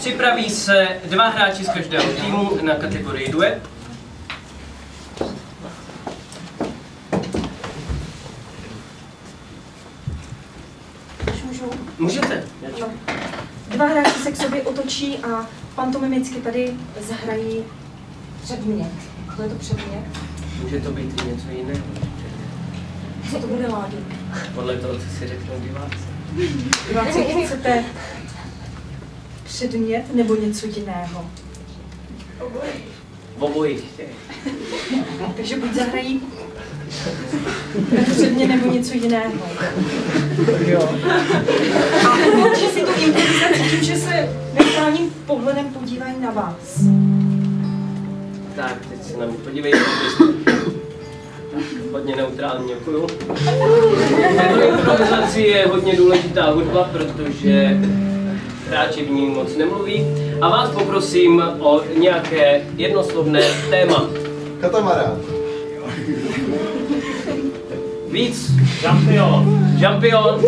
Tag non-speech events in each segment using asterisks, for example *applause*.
Připraví se dva hráči z každého týmu na kategorii duet. Můžete. No. Dva hráči se k sobě otočí a pantomimicky tady zahrají předmět. Co je to předmět? Může to být i něco jiného. Co to bude Láďo? Podle toho, co si řeknou diváci. Diváci, chcete předmět nebo něco jiného? V obojí chtějí. *laughs* Takže buď zahrají předmět nebo něco jiného. A ukončí si tu improvizaci tím, že se neutrálním pohledem podívají na vás. Tak, teď se na mě podívejte, jestli hodně neutrální, děkuju. Improvizaci je hodně důležitá hudba, protože hráči v ní moc nemluví. A vás poprosím o nějaké jednoslovné téma. Katamarán. Víc. Šampion. Žampion.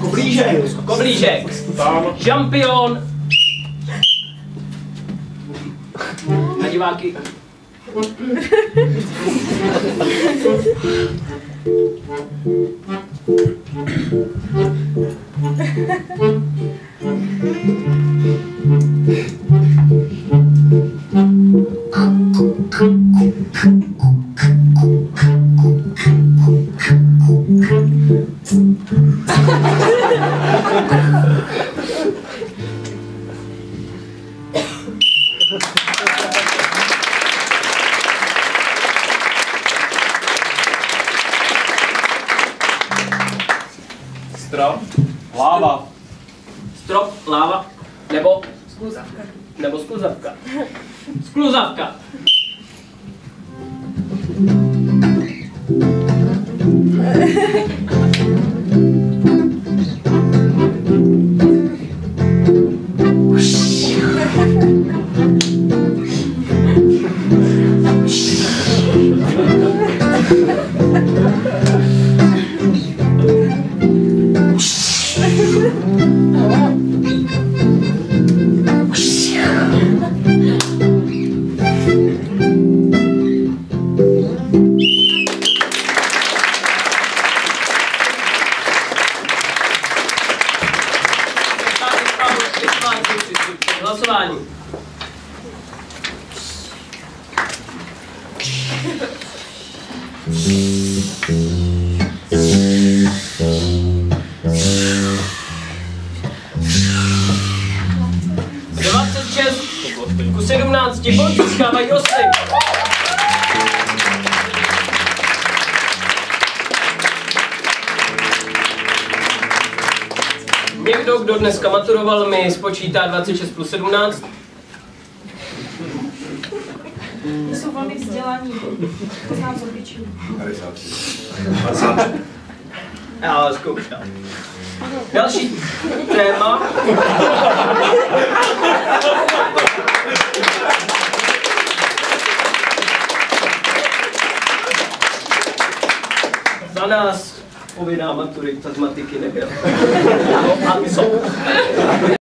Koblížek. Koblížek. Žampion. Na diváky. *laughs* Strop. Láva. Strop, láva, nebo nebo skluzavka. Skluzavka. Hlasování. Dvacet šest ku 17 bod získávají ostry. Někdo, kdo dneska maturoval, mi spočítá 26 plus 17. Jsou velmi vzdělaní. To z rodičů. 53. Já zkoušám. Další téma. Za nás povinná maturita z matiky nebyla. A co?